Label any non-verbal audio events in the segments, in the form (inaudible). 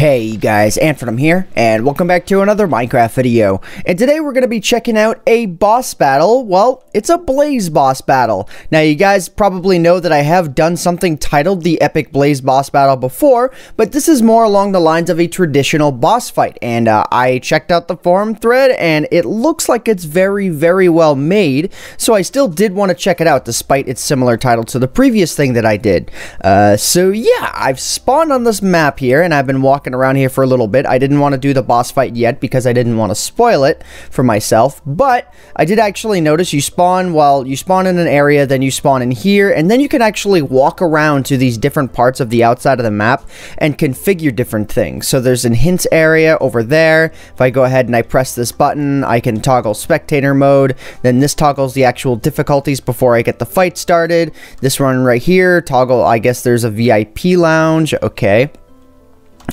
Hey guys, AntVenom here, and welcome back to another Minecraft video. And today we're going to be checking out a boss battle. Well, it's a Blaze boss battle. Now you guys probably know that I have done something titled the Epic Blaze boss battle before, but this is more along the lines of a traditional boss fight. And uh, I checked out the forum thread, and it looks like it's very, very well made, so I still did want to check it out despite its similar title to the previous thing that I did. Uh, so yeah, I've spawned on this map here, and I've been walking walking around here for a little bit. I didn't want to do the boss fight yet because I didn't want to spoil it for myself, but I did actually notice you spawn, well, you spawn in an area, then you spawn in here, and then you can actually walk around to these different parts of the outside of the map and configure different things. So there's an hints area over there. If I go ahead and I press this button, I can toggle spectator mode. Then this toggles the actual difficulties before I get the fight started. This one right here, toggle, I guess there's a VIP lounge. Okay.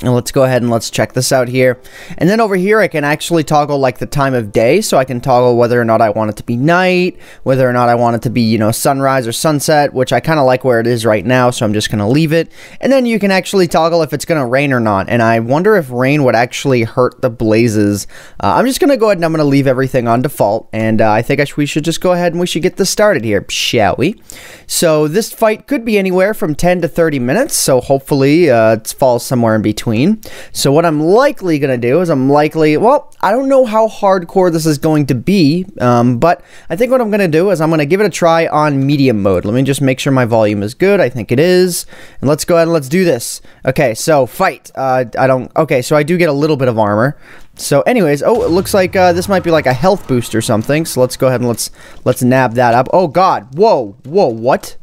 And let's go ahead and let's check this out here. And then over here, I can actually toggle like the time of day. So I can toggle whether or not I want it to be night, whether or not I want it to be, you know, sunrise or sunset, which I kind of like where it is right now. So I'm just going to leave it. And then you can actually toggle if it's going to rain or not. And I wonder if rain would actually hurt the blazes. Uh, I'm just going to go ahead and I'm going to leave everything on default. And uh, I think I sh we should just go ahead and we should get this started here, shall we? So this fight could be anywhere from 10 to 30 minutes. So hopefully uh, it falls somewhere in between between. So what I'm likely going to do is I'm likely, well, I don't know how hardcore this is going to be, um, but I think what I'm going to do is I'm going to give it a try on medium mode. Let me just make sure my volume is good. I think it is. And let's go ahead and let's do this. Okay, so fight. Uh, I don't, okay, so I do get a little bit of armor. So anyways, oh, it looks like uh, this might be like a health boost or something. So let's go ahead and let's let's nab that up. Oh God, whoa, whoa, what?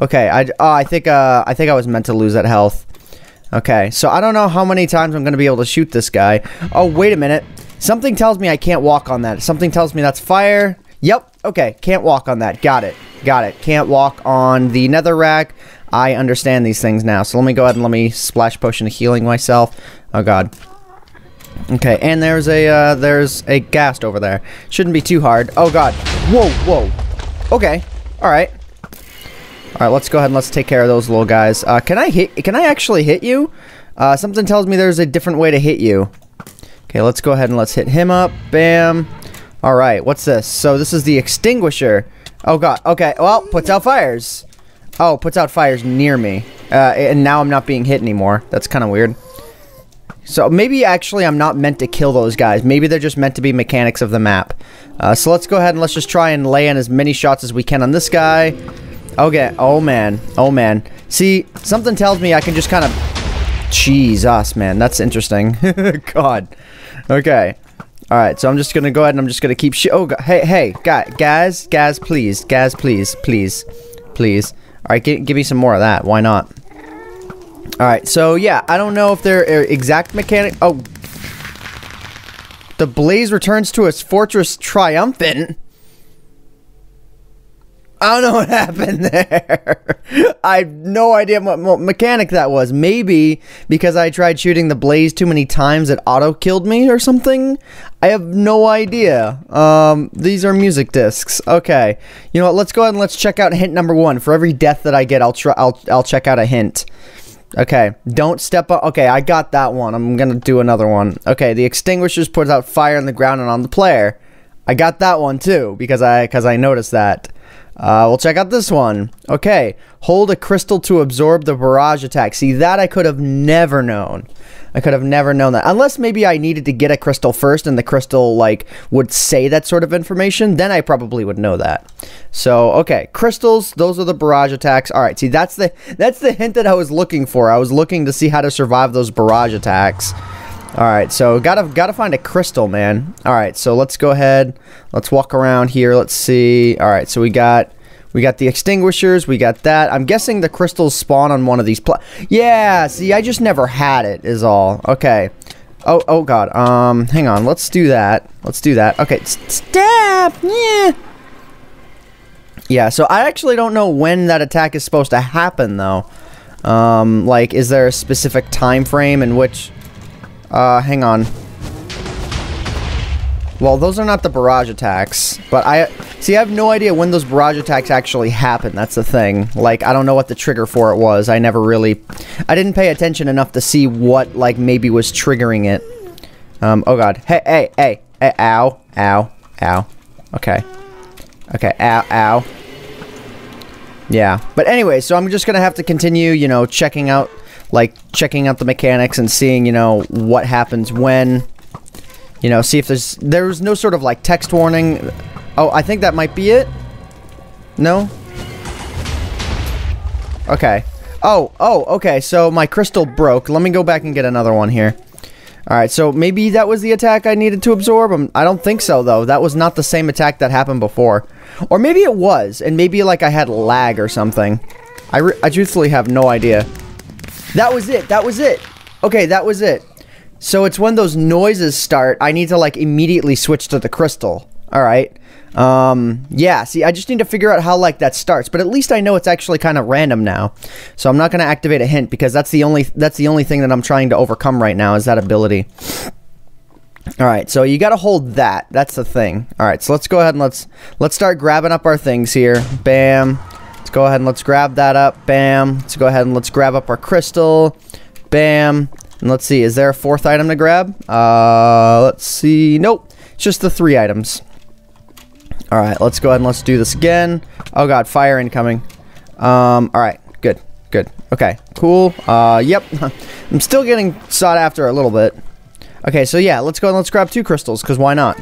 Okay, I, uh, I think uh, I think I was meant to lose that health. Okay, so I don't know how many times I'm going to be able to shoot this guy. Oh, wait a minute. Something tells me I can't walk on that. Something tells me that's fire. Yep, okay, can't walk on that. Got it, got it. Can't walk on the netherrack. I understand these things now. So let me go ahead and let me splash potion of healing myself. Oh, God. Okay, and there's a, uh, there's a ghast over there. Shouldn't be too hard. Oh, God. Whoa, whoa. Okay, alright. Alright, let's go ahead and let's take care of those little guys. Uh, can I hit- can I actually hit you? Uh, something tells me there's a different way to hit you. Okay, let's go ahead and let's hit him up. Bam. Alright, what's this? So this is the extinguisher. Oh god, okay, well, puts out fires. Oh, puts out fires near me. Uh, and now I'm not being hit anymore. That's kind of weird. So maybe actually I'm not meant to kill those guys. Maybe they're just meant to be mechanics of the map. Uh, so let's go ahead and let's just try and lay in as many shots as we can on this guy. Okay. Oh, man. Oh, man. See, something tells me I can just kind of... Jesus, man. That's interesting. (laughs) God. Okay. Alright, so I'm just gonna go ahead and I'm just gonna keep Oh, hey, hey, guys, guys, please, guys, please, please, please. Alright, give me some more of that. Why not? Alright, so yeah, I don't know if they're uh, exact mechanic- Oh. The blaze returns to its fortress triumphant. I don't know what (laughs) happened there. I have no idea what, mechanic that was. Maybe because I tried shooting the blaze too many times, it auto killed me or something. I have no idea. Um, these are music discs. Okay, you know what? Let's go ahead and let's check out hint number one. For every death that I get, I'll try. I'll I'll check out a hint. Okay, don't step up. Okay, I got that one. I'm gonna do another one. Okay, the extinguishers puts out fire on the ground and on the player. I got that one too because I because I noticed that. Uh, we'll check out this one. Okay, hold a crystal to absorb the barrage attack. See, that I could have never known. I could have never known that. Unless maybe I needed to get a crystal first and the crystal, like, would say that sort of information, then I probably would know that. So, okay, crystals, those are the barrage attacks. All right, see, that's the, that's the hint that I was looking for. I was looking to see how to survive those barrage attacks. All right, so gotta gotta find a crystal, man. All right, so let's go ahead. Let's walk around here. Let's see. All right, so we got we got the extinguishers. We got that. I'm guessing the crystals spawn on one of these. pla- yeah. See, I just never had it. Is all. Okay. Oh, oh God. Um, hang on. Let's do that. Let's do that. Okay. Stab. Yeah. Yeah. So I actually don't know when that attack is supposed to happen, though. Um, like, is there a specific time frame in which? Uh, hang on. Well, those are not the barrage attacks, but I See, I have no idea when those barrage attacks actually happen. That's the thing. Like, I don't know what the trigger for it was. I never really... I didn't pay attention enough to see what, like, maybe was triggering it. Um, oh god. Hey, hey, hey, hey, ow, ow, ow. Okay. Okay, ow, ow. Yeah. But anyway, so I'm just gonna have to continue, you know, checking out, like, checking out the mechanics and seeing, you know, what happens when... You know, see if there's... There's no sort of, like, text warning. Oh, I think that might be it. No? Okay. Oh, oh, okay, so my crystal broke. Let me go back and get another one here. Alright, so maybe that was the attack I needed to absorb? Um, I don't think so, though. That was not the same attack that happened before. Or maybe it was, and maybe, like, I had lag or something. I, I truthfully have no idea. That was it. That was it. Okay, that was it. So it's when those noises start, I need to, like, immediately switch to the crystal. Alright. Um, yeah, see, I just need to figure out how, like, that starts. But at least I know it's actually kind of random now. So I'm not going to activate a hint because that's the only that's the only thing that I'm trying to overcome right now is that ability. Alright, so you got to hold that. That's the thing. Alright, so let's go ahead and let's let's start grabbing up our things here. Bam. Let's go ahead and let's grab that up. Bam. Let's go ahead and let's grab up our crystal. Bam. And let's see, is there a fourth item to grab? Uh, let's see. Nope. It's just the three items. Alright, let's go ahead and let's do this again. Oh god, fire incoming. Um, alright, good, good. Okay, cool. Uh, yep. (laughs) I'm still getting sought after a little bit. Okay, so yeah, let's go and let's grab two crystals, because why not?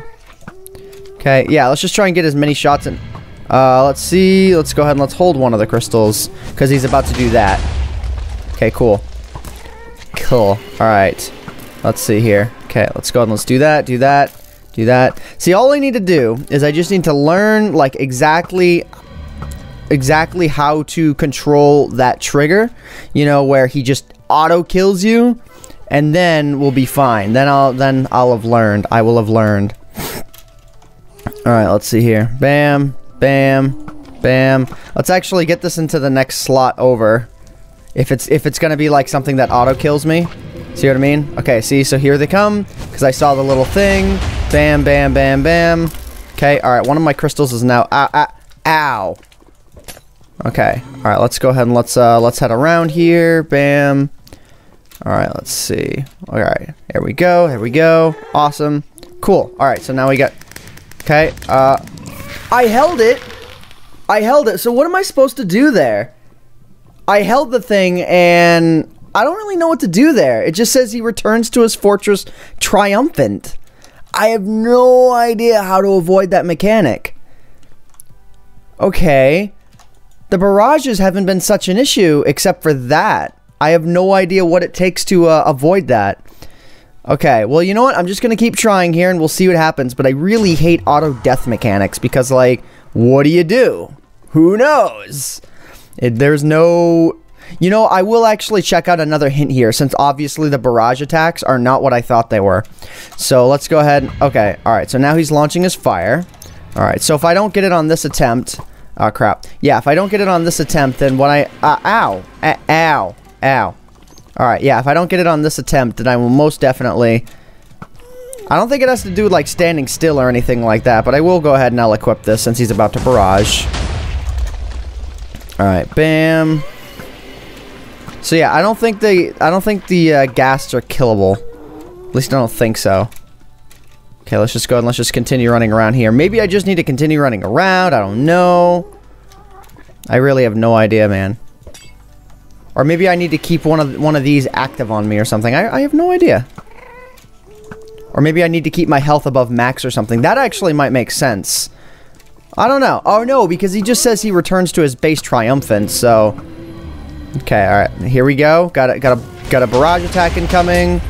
Okay, yeah, let's just try and get as many shots in. Uh, let's see. Let's go ahead and let's hold one of the crystals, because he's about to do that. Okay, cool. Cool. Alright. Let's see here. Okay, let's go ahead and let's do that, do that do that. See, all I need to do is I just need to learn, like, exactly exactly how to control that trigger, you know, where he just auto kills you, and then we'll be fine. Then I'll then I'll have learned. I will have learned. All right, let's see here. Bam, bam, bam. Let's actually get this into the next slot over. If it's if it's gonna be like something that auto kills me. See what I mean? Okay, see, so here they come, because I saw the little thing. Bam, bam, bam, bam. Okay, alright, one of my crystals is now... Ow, ow, ow. Okay, alright, let's go ahead and let's, uh, let's head around here. Bam. Alright, let's see. Alright, here we go, here we go. Awesome. Cool. Alright, so now we got... Okay, uh... I held it! I held it, so what am I supposed to do there? I held the thing and I don't really know what to do there. It just says he returns to his fortress triumphant. I have no idea how to avoid that mechanic. Okay. The barrages haven't been such an issue except for that. I have no idea what it takes to uh, avoid that. Okay, well, you know what? I'm just going to keep trying here and we'll see what happens. But I really hate auto death mechanics because, like, what do you do? Who knows? It, there's no you know, I will actually check out another hint here, since obviously the barrage attacks are not what I thought they were. So let's go ahead. Okay, alright, so now he's launching his fire. Alright, so if I don't get it on this attempt... Oh, crap. Yeah, if I don't get it on this attempt, then what I... Uh, ow! Uh, ow! Ow. Alright, yeah, if I don't get it on this attempt, then I will most definitely... I don't think it has to do with, like, standing still or anything like that, but I will go ahead and I'll equip this since he's about to barrage. Alright, bam. So yeah, I don't think the I don't think the uh, ghasts are killable. At least I don't think so. Okay, let's just go and let's just continue running around here. Maybe I just need to continue running around. I don't know. I really have no idea, man. Or maybe I need to keep one of one of these active on me or something. I, I have no idea. Or maybe I need to keep my health above max or something. That actually might make sense. I don't know. Oh, no, because he just says he returns to his base triumphant, so... Okay, alright. Here we go. Got a, got a, got a barrage attack incoming.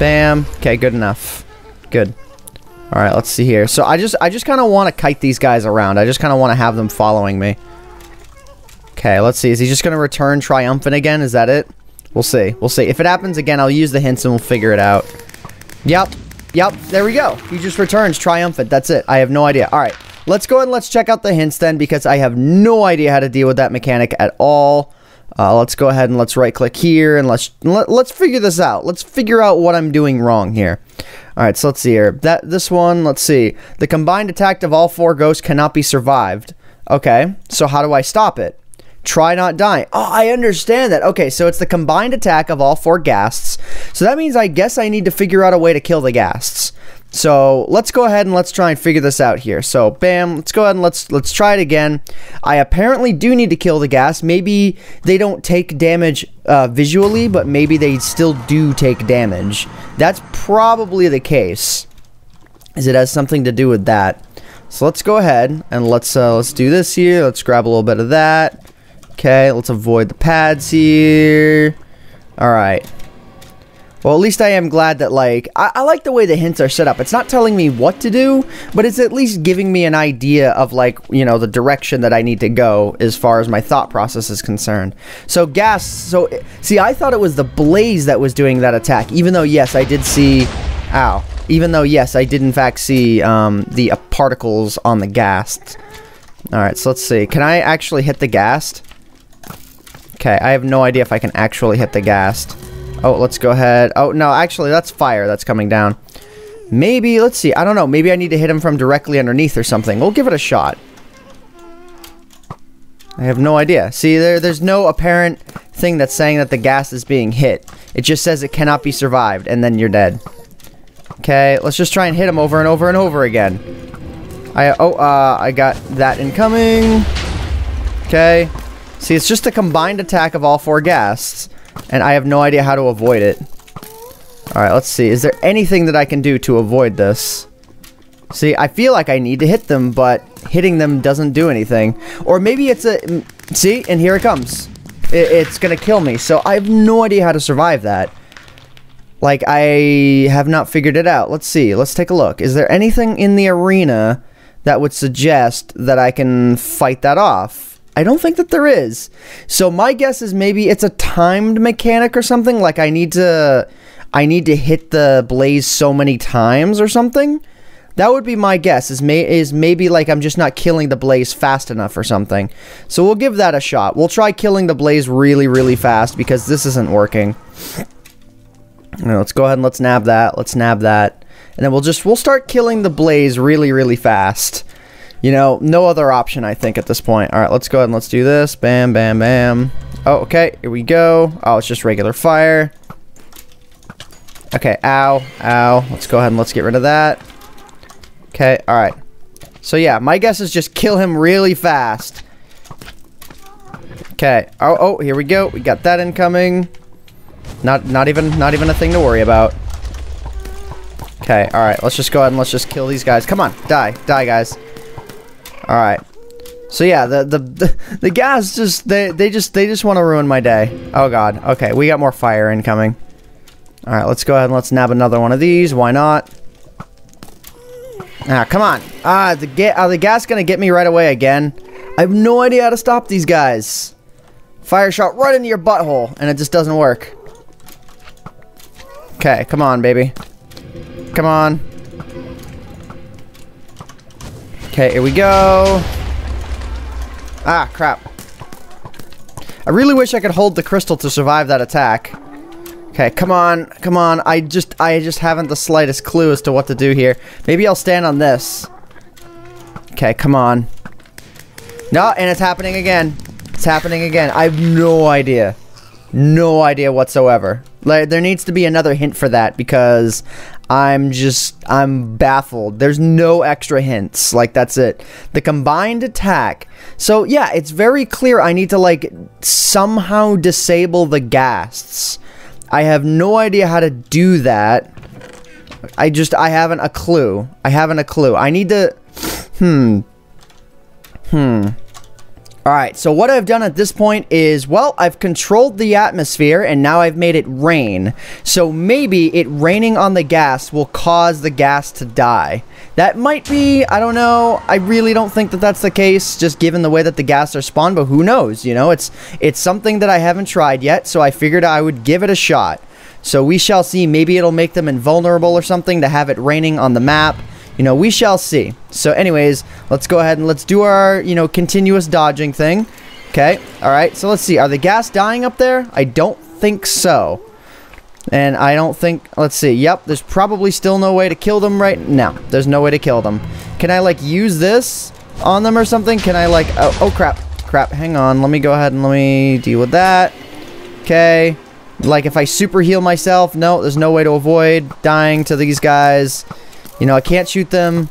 Bam. Okay, good enough. Good. Alright, let's see here. So I just, I just kind of want to kite these guys around. I just kind of want to have them following me. Okay, let's see. Is he just going to return triumphant again? Is that it? We'll see. We'll see. If it happens again, I'll use the hints and we'll figure it out. Yep. Yep. There we go. He just returns triumphant. That's it. I have no idea. All right. Let's go and let's check out the hints then because I have no idea how to deal with that mechanic at all. Uh, let's go ahead and let's right click here and let's let, us let us figure this out. Let's figure out what I'm doing wrong here. All right, so let's see here. That this one, let's see. The combined attack of all four ghosts cannot be survived. Okay, so how do I stop it? Try not dying. Oh, I understand that. Okay, so it's the combined attack of all four ghasts. So that means I guess I need to figure out a way to kill the ghasts. So let's go ahead and let's try and figure this out here. So bam, let's go ahead and let's let's try it again. I apparently do need to kill the ghast. Maybe they don't take damage uh, visually, but maybe they still do take damage. That's probably the case. Is it has something to do with that. So let's go ahead and let's uh, let's do this here. Let's grab a little bit of that. Okay, let's avoid the pads here. All right. Well, at least I am glad that, like, I, I, like the way the hints are set up. It's not telling me what to do, but it's at least giving me an idea of, like, you know, the direction that I need to go as far as my thought process is concerned. So, ghast, so, see, I thought it was the blaze that was doing that attack, even though, yes, I did see, ow, even though, yes, I did in fact see um, the uh, particles on the ghast. Alright, so let's see. Can I actually hit the ghast? Okay, I have no idea if I can actually hit the ghast. Oh, let's go ahead. Oh, no, actually, that's fire that's coming down. Maybe, let's see. I don't know. Maybe I need to hit him from directly underneath or something. We'll give it a shot. I have no idea. See, there, there's no apparent thing that's saying that the ghast is being hit. It just says it cannot be survived, and then you're dead. Okay, let's just try and hit him over and over and over again. I, oh, uh, I got that incoming. Okay. See, it's just a combined attack of all four ghasts. And I have no idea how to avoid it. Alright, let's see. Is there anything that I can do to avoid this? See, I feel like I need to hit them, but hitting them doesn't do anything. Or maybe it's a... See? And here it comes. It, it's gonna kill me. So I have no idea how to survive that. Like, I have not figured it out. Let's see. Let's take a look. Is there anything in the arena that would suggest that I can fight that off? I don't think that there is. So my guess is maybe it's a timed mechanic or something. Like I need to, I need to hit the blaze so many times or something. That would be my guess. Is may is maybe like I'm just not killing the blaze fast enough or something. So we'll give that a shot. We'll try killing the blaze really really fast because this isn't working. let's go ahead and let's nab that. Let's nab that. And then we'll just we'll start killing the blaze really really fast. You know, no other option, I think, at this point. All right, let's go ahead and let's do this. Bam, bam, bam. Oh, okay. Here we go. Oh, it's just regular fire. Okay, ow, ow. Let's go ahead and let's get rid of that. Okay, all right. So, yeah, my guess is just kill him really fast. Okay. Oh, oh, here we go. We got that incoming. Not, not even, not even a thing to worry about. Okay, all right. Let's just go ahead and let's just kill these guys. Come on, die, die, guys. All right. So yeah, the the the, the ghast just they they just they just want to ruin my day. Oh god. Okay, we got more fire incoming. All right, let's go ahead and let's nab another one of these. Why not? Ah, come on. Ah, the get are the ghast gonna get me right away again? I have no idea how to stop these guys. Fire shot right into your butthole, and it just doesn't work. Okay, come on, baby. Come on. Okay, here we go. Ah, crap. I really wish I could hold the crystal to survive that attack. Okay, come on, come on. I just, I just haven't the slightest clue as to what to do here. Maybe I'll stand on this. Okay, come on. No, and it's happening again. It's happening again. I have no idea. No idea whatsoever. Like, there needs to be another hint for that because I'm just, I'm baffled. There's no extra hints. Like, that's it. The combined attack. So, yeah, it's very clear I need to, like, somehow disable the ghasts. I have no idea how to do that. I just, I haven't a clue. I haven't a clue. I need to, hmm. Hmm. Alright, so what I've done at this point is, well, I've controlled the atmosphere and now I've made it rain. So maybe it raining on the ghast will cause the ghast to die. That might be, I don't know, I really don't think that that's the case, just given the way that the ghasts are spawned, but who knows, you know, it's, it's something that I haven't tried yet, so I figured I would give it a shot. So we shall see, maybe it'll make them invulnerable or something to have it raining on the map you know, we shall see. So anyways, let's go ahead and let's do our, you know, continuous dodging thing. Okay, all right, so let's see. Are the ghast dying up there? I don't think so. And I don't think... Let's see. Yep, there's probably still no way to kill them right... now. there's no way to kill them. Can I, like, use this on them or something? Can I, like... Oh, oh crap. Crap. Hang on. Let me go ahead and let me deal with that. Okay. Like, if I super heal myself... No, there's no way to avoid dying to these guys. You know, I can't shoot them.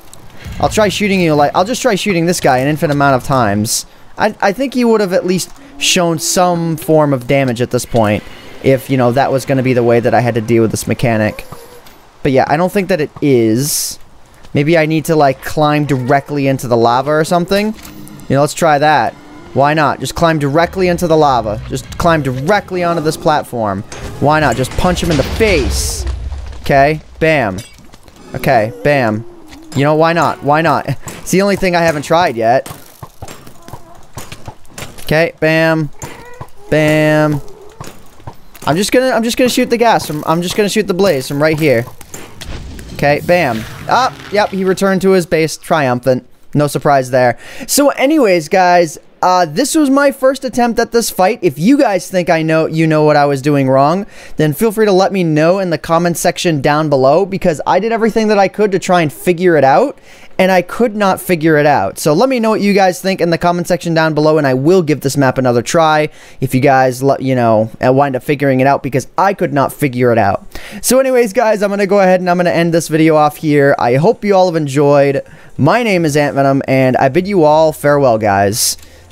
I'll try shooting you, like... I'll just try shooting this guy an infinite amount of times. I, I think he would have at least shown some form of damage at this point if, you know, that was going to be the way that I had to deal with this mechanic. But yeah, I don't think that it is. Maybe I need to, like, climb directly into the lava or something. You know, let's try that. Why not? Just climb directly into the lava. Just climb directly onto this platform. Why not? Just punch him in the face. Okay, bam. Okay, bam. You know, why not? Why not? (laughs) It's the only thing I haven't tried yet. Okay, bam. Bam. I'm just gonna I'm just gonna shoot the ghast from I'm just gonna shoot the blaze from right here. Okay, bam. Ah, yep, he returned to his base triumphant. No surprise there. So anyways, guys, uh, this was my first attempt at this fight. If you guys think I know you know what I was doing wrong, then feel free to let me know in the comment section down below because I did everything that I could to try and figure it out and I could not figure it out. So let me know what you guys think in the comment section down below and I will give this map another try if you guys, you know, uh, wind up figuring it out because I could not figure it out. So anyways, guys, I'm going to go ahead and I'm going to end this video off here. I hope you all have enjoyed. My name is Ant Venom and I bid you all farewell, guys.